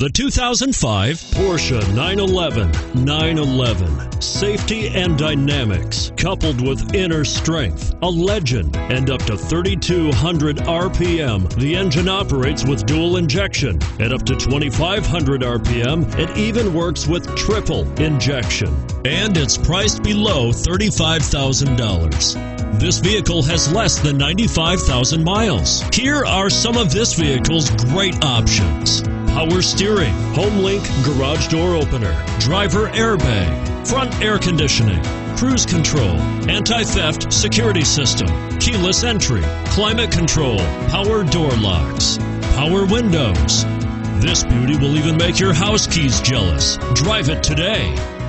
The 2005 Porsche 911. 911. Safety and dynamics, coupled with inner strength, a legend, and up to 3,200 RPM. The engine operates with dual injection. At up to 2,500 RPM, it even works with triple injection. And it's priced below $35,000. This vehicle has less than 95,000 miles. Here are some of this vehicle's great options power steering, HomeLink garage door opener, driver airbag, front air conditioning, cruise control, anti-theft security system, keyless entry, climate control, power door locks, power windows. This beauty will even make your house keys jealous. Drive it today.